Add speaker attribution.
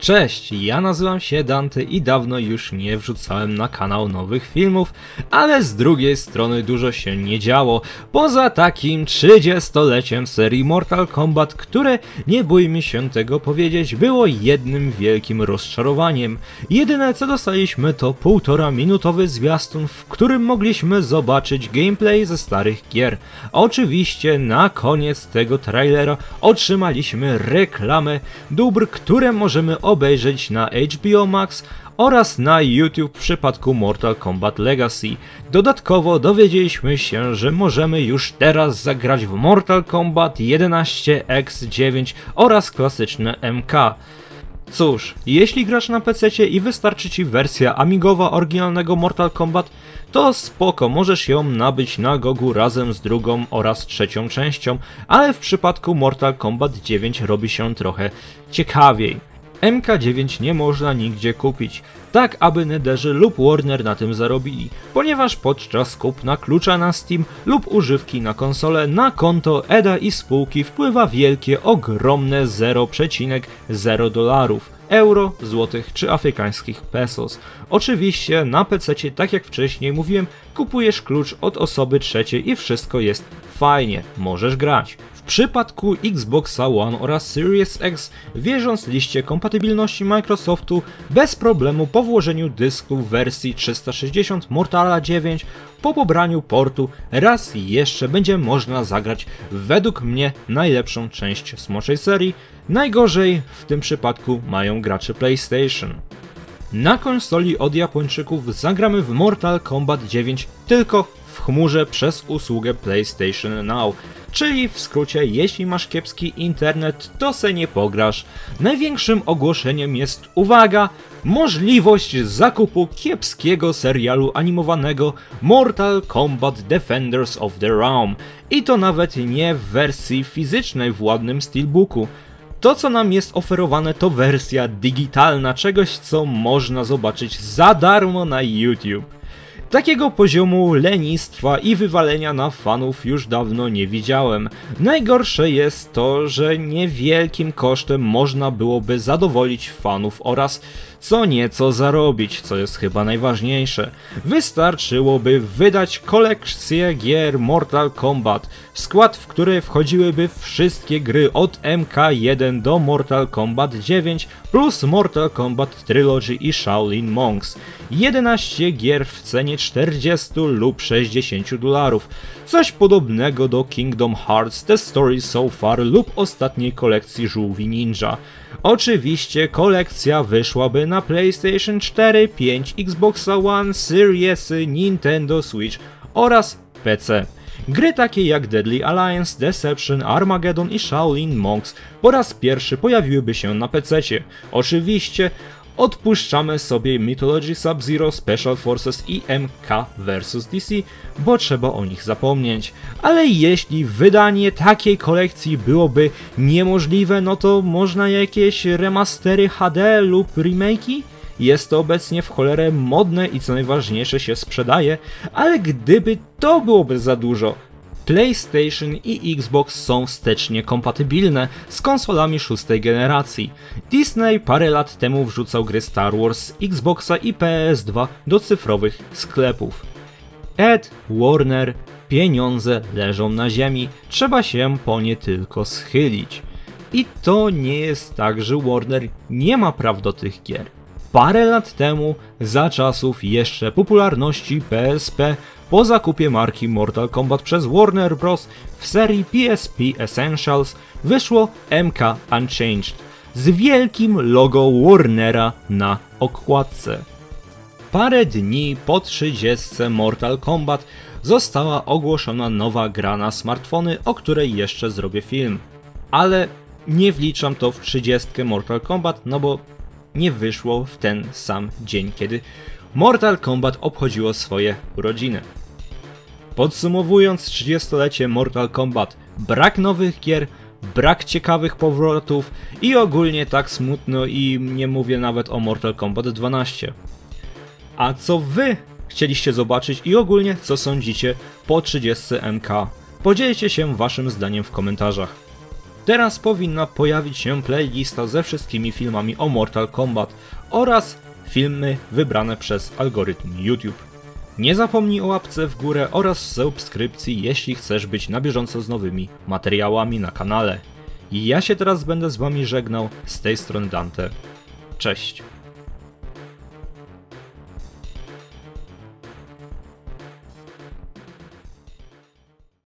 Speaker 1: Cześć, ja nazywam się Dante i dawno już nie wrzucałem na kanał nowych filmów, ale z drugiej strony dużo się nie działo, poza takim 30-leciem serii Mortal Kombat, które, nie bójmy się tego powiedzieć, było jednym wielkim rozczarowaniem. Jedyne co dostaliśmy to półtora minutowy zwiastun, w którym mogliśmy zobaczyć gameplay ze starych gier. Oczywiście na koniec tego trailera otrzymaliśmy reklamę dóbr, które możemy obejrzeć na HBO Max oraz na YouTube w przypadku Mortal Kombat Legacy. Dodatkowo dowiedzieliśmy się, że możemy już teraz zagrać w Mortal Kombat 11X9 oraz klasyczne MK. Cóż, jeśli grasz na PC i wystarczy ci wersja amigowa oryginalnego Mortal Kombat, to spoko, możesz ją nabyć na Gogu razem z drugą oraz trzecią częścią, ale w przypadku Mortal Kombat 9 robi się trochę ciekawiej. MK9 nie można nigdzie kupić, tak aby Nederzy lub Warner na tym zarobili, ponieważ podczas kupna klucza na Steam lub używki na konsolę na konto EDA i spółki wpływa wielkie, ogromne 0,0 dolarów euro, złotych czy afrykańskich pesos. Oczywiście na PC, tak jak wcześniej mówiłem, kupujesz klucz od osoby trzeciej i wszystko jest fajnie, możesz grać. Przypadku Xboxa One oraz Series X, wierząc liście kompatybilności Microsoftu, bez problemu po włożeniu dysku w wersji 360 Mortala 9 po pobraniu portu raz jeszcze będzie można zagrać według mnie najlepszą część smoczej serii. Najgorzej w tym przypadku mają gracze PlayStation. Na konsoli od Japończyków zagramy w Mortal Kombat 9 tylko w chmurze przez usługę PlayStation Now. Czyli w skrócie, jeśli masz kiepski internet, to se nie pograsz. Największym ogłoszeniem jest, uwaga, możliwość zakupu kiepskiego serialu animowanego Mortal Kombat Defenders of the Realm. I to nawet nie w wersji fizycznej w ładnym steelbooku. To, co nam jest oferowane, to wersja digitalna czegoś, co można zobaczyć za darmo na YouTube. Takiego poziomu lenistwa i wywalenia na fanów już dawno nie widziałem. Najgorsze jest to, że niewielkim kosztem można byłoby zadowolić fanów oraz co nieco zarobić, co jest chyba najważniejsze. Wystarczyłoby wydać kolekcję gier Mortal Kombat, skład w który wchodziłyby wszystkie gry od MK1 do Mortal Kombat 9 plus Mortal Kombat Trilogy i Shaolin Monks. 11 gier w cenie 40 lub 60 dolarów. Coś podobnego do Kingdom Hearts The Story So Far lub ostatniej kolekcji Żółwi Ninja. Oczywiście kolekcja wyszłaby na PlayStation 4, 5, Xbox One, Series, Nintendo Switch oraz PC. Gry takie jak Deadly Alliance, Deception, Armageddon i Shaolin Monks po raz pierwszy pojawiłyby się na PC. Oczywiście odpuszczamy sobie Mythology Sub-Zero, Special Forces i MK vs DC, bo trzeba o nich zapomnieć. Ale jeśli wydanie takiej kolekcji byłoby niemożliwe, no to można jakieś remastery HD lub remake'i? Jest to obecnie w cholerę modne i co najważniejsze się sprzedaje, ale gdyby to byłoby za dużo, PlayStation i Xbox są wstecznie kompatybilne z konsolami szóstej generacji. Disney parę lat temu wrzucał gry Star Wars, Xboxa i PS2 do cyfrowych sklepów. Ed, Warner, pieniądze leżą na ziemi, trzeba się po nie tylko schylić. I to nie jest tak, że Warner nie ma praw do tych gier. Parę lat temu, za czasów jeszcze popularności PSP, po zakupie marki Mortal Kombat przez Warner Bros. w serii PSP Essentials wyszło MK Unchanged z wielkim logo Warnera na okładce. Parę dni po 30 Mortal Kombat została ogłoszona nowa gra na smartfony, o której jeszcze zrobię film. Ale nie wliczam to w 30 Mortal Kombat, no bo nie wyszło w ten sam dzień, kiedy Mortal Kombat obchodziło swoje urodziny. Podsumowując 30-lecie Mortal Kombat, brak nowych gier, brak ciekawych powrotów i ogólnie tak smutno i nie mówię nawet o Mortal Kombat 12. A co wy chcieliście zobaczyć i ogólnie co sądzicie po 30 MK? Podzielcie się waszym zdaniem w komentarzach. Teraz powinna pojawić się playlista ze wszystkimi filmami o Mortal Kombat oraz filmy wybrane przez algorytm YouTube. Nie zapomnij o łapce w górę oraz subskrypcji, jeśli chcesz być na bieżąco z nowymi materiałami na kanale. I ja się teraz będę z wami żegnał, z tej strony Dante. Cześć.